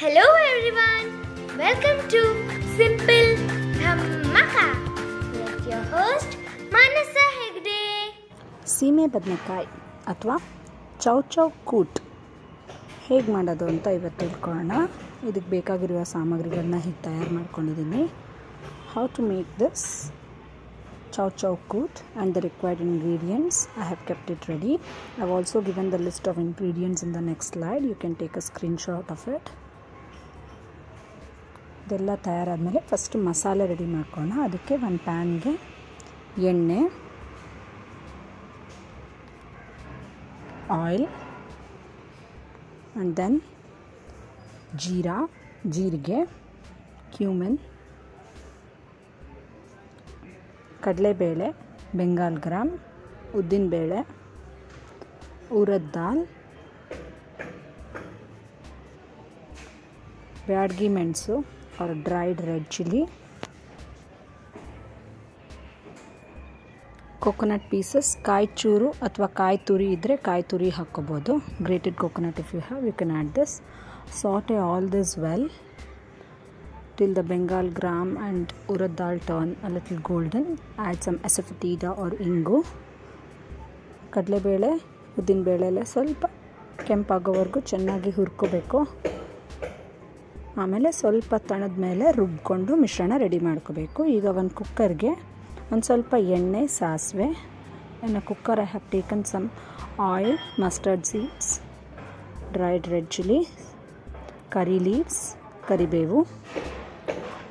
Hello everyone, welcome to Simple Dhammaka with your host Manasa Hegde. ಸೀಮೆ ಬದನೆಕಾಯಿ ಅಥವಾ ಚೌ ಚೌ ಕೂಟ್. ಹೇಗೆ ಮಾಡೋದು ಅಂತ ಇವತ್ತು ತಿಳ್ಕೊಳ್ಳೋಣ. ಇದಕ್ಕೆ ಬೇಕಾಗಿರುವ ಸಾಮಗ್ರಿಗಳನ್ನ ಹೀಗೆ ತಯಾರು ಮಾಡ್ಕೊಂಡಿದ್ದೀನಿ. How to make this chow chow kootu and the required ingredients I have kept it ready I have also given the list of ingredients in the next slide you can take a screenshot of it ಇದೆಲ್ಲ ತಯಾರಾದಮೇಲೆ first ಮಸಾಲೆ ready ಮಾಡ್ಕೊಳ್ಳೋಣ ಅದಕ್ಕೆ ಒಂದು ಪ್ಯಾನ್ಗೆ ಎಣ್ಣೆ oil and then jeera, ಜೀರಿಗೆ ಕ್ಯೂಮೆನ್ ಕಡಲೆಬೇಳೆ, ಬೆಂಗಾಲ್ ಗ್ರಾಮ್ ಉದ್ದಿನಬೇಳೆ, ಉರದ್ ದಾಲ್, ಬ್ಯಾಡ್ಗಿ ಮೆಣಸು or dried red chilli coconut pieces ಕಾಯಿ ಚೂರು ಅಥವಾ ಕಾಯಿ ತುರಿ ಇದ್ದರೆ ಕಾಯಿ ತುರಿ ಹಾಕ್ಕೋಬೋದು. Grated coconut if you have you can add this sauté a all this well till the Bengal gram and urad dal turn a little golden. Add some asafoetida or ಇಂಗು ಕಡಲೆಬೇಳೆ ಉದ್ದಿನ ಬೇಳೆಲ್ಲ ಸ್ವಲ್ಪ ಕೆಂಪಾಗೋವರೆಗೂ ಚೆನ್ನಾಗಿ ಹುರ್ಕೋಬೇಕು. ಆಮೇಲೆ ಸ್ವಲ್ಪ ತಣದ ಮೇಲೆ ರುಬ್ಕೊಂಡು ಮಿಶ್ರಣ ರೆಡಿ ಮಾಡ್ಕೋಬೇಕು. ಈಗ ಒಂದು ಕುಕ್ಕರ್ಗೆ ಒಂದು ಸ್ವಲ್ಪ ಎಣ್ಣೆ, ಸಾಸಿವೆ, ಇನ್ನು cooker I have taken some oil, mustard seeds, dried red chilli, curry leaves, ಕರಿಬೇವು,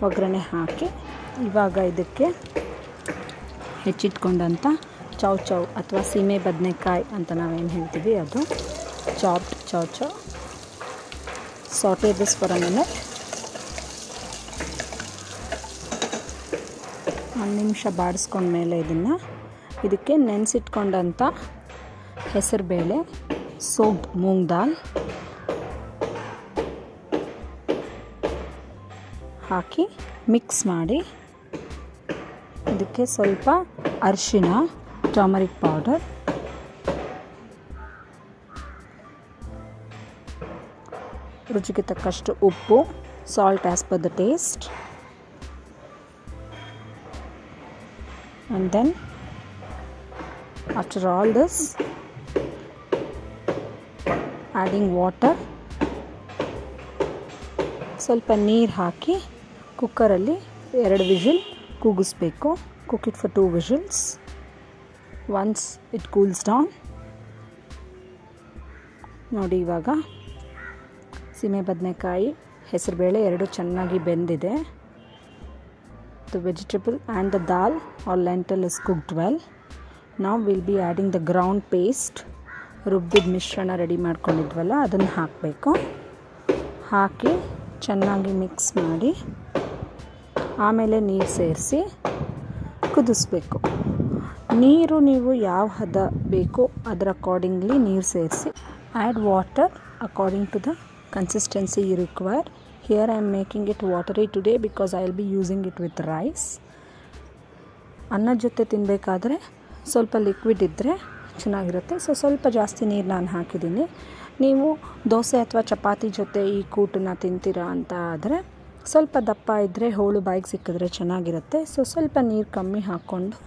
ಒಗ್ಗರಣೆ ಹಾಕಿ ಇವಾಗ ಇದಕ್ಕೆ ಹೆಚ್ಚಿಟ್ಕೊಂಡಂಥ ಚೌ ಚೌ ಅಥವಾ ಸೀಮೆ ಬದನೆಕಾಯಿ ಅಂತ ನಾವೇನು ಹೇಳ್ತೀವಿ ಅದು. Chopped chow chow saute this for a minute ಒಂದು ನಿಮಿಷ ಬಾಡಿಸ್ಕೊಂಡ್ಮೇಲೆ ಇದನ್ನು. ಇದಕ್ಕೆ ನೆನೆಸಿಟ್ಕೊಂಡಂಥ ಹೆಸರುಬೇಳೆ ಸೋಗ್ಡ್ ಮೂಂಗ್ ದಾಲ್ ಹಾಕಿ ಮಿಕ್ಸ್ ಮಾಡಿ. ಇದಕ್ಕೆ ಸ್ವಲ್ಪ ಅರಿಶಿಣ ಟರ್ಮರಿಕ್ ಪೌಡರ್ ರುಚಿಗೆ ತಕ್ಕಷ್ಟು ಉಪ್ಪು salt as per the taste and then after all this adding water ಸ್ವಲ್ಪ ನೀರು ಹಾಕಿ ಕುಕ್ಕರಲ್ಲಿ ಎರಡು whistle ಕೂಗಿಸ್ಬೇಕು. Cook it for two whistles once it cools down ನೋಡಿ ಇವಾಗ ಸೀಮೆ ಬದನೆಕಾಯಿ, ಹೆಸರುಬೇಳೆ ಎರಡು ಚೆನ್ನಾಗಿ ಬೆಂದಿದೆ. The vegetable and the dal or lentil is cooked well ನಾವು will be adding the ground paste ರುಬ್ಬಿದ ಮಿಶ್ರಣ ರೆಡಿ ಮಾಡ್ಕೊಂಡಿದ್ವಲ್ಲ, ಅದನ್ನು ಹಾಕಬೇಕು. ಹಾಕಿ ಚೆನ್ನಾಗಿ ಮಿಕ್ಸ್ ಮಾಡಿ, ಆಮೇಲೆ ನೀರು ಸೇರಿಸಿ ಕುದಿಸ್ಬೇಕು. ನೀರು ನೀವು ಯಾವ ಹದ ಬೇಕೋ ಅದರ ಅಕಾರ್ಡಿಂಗ್ಲಿ ನೀರು ಸೇರಿಸಿ add water according to the consistency you require here I am making it watery today because I will be using it with rice ಅನ್ನದ ಜೊತೆ ತಿನ್ನಬೇಕಾದ್ರೆ ಸ್ವಲ್ಪ ಲಿಕ್ವಿಡ್ ಇದ್ದರೆ ಚೆನ್ನಾಗಿರುತ್ತೆ. ಸೊ ಸ್ವಲ್ಪ ಜಾಸ್ತಿ ನೀರು ನಾನು ಹಾಕಿದ್ದೀನಿ. ನೀವು ದೋಸೆ ಅಥವಾ ಚಪಾತಿ ಜೊತೆ ಈ ಕೂಟನ್ನ ತಿಂತೀರಾ ಅಂತ ಆದರೆ ಸ್ವಲ್ಪ ದಪ್ಪ ಇದ್ದರೆ ಹೋಳು ಬಾಯಿಗೆ ಸಿಕ್ಕಿದ್ರೆ ಚೆನ್ನಾಗಿರುತ್ತೆ. ಸೊ ಸ್ವಲ್ಪ ನೀರು ಕಮ್ಮಿ ಹಾಕ್ಕೊಂಡು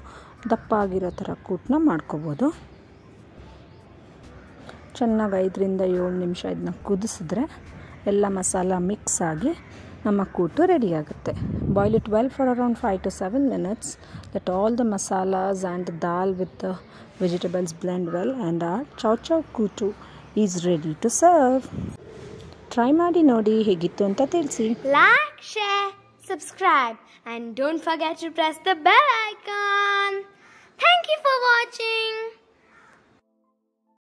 ದಪ್ಪ ಆಗಿರೋ ಥರ ಕೂಟನ್ನ ಮಾಡ್ಕೋಬೋದು. ಚೆನ್ನಾಗಿ ಐದರಿಂದ ಏಳು ನಿಮಿಷ ಇದನ್ನ ಕುದಿಸಿದ್ರೆ ಎಲ್ಲ ಮಸಾಲ ಮಿಕ್ಸ್ ಆಗಿ ನಮ್ಮ ಕೂಟು ರೆಡಿ ಆಗುತ್ತೆ. Boil it well for around five to seven minutes that all the masalas and dal with the vegetables blend well and a chow chow kootu is ready to serve try ಮಾಡಿ ನೋಡಿ ಹೇಗಿತ್ತು ಅಂತ ತಿಳಿಸಿ. Like share subscribe and don't forget to press the bell icon thank you for watching.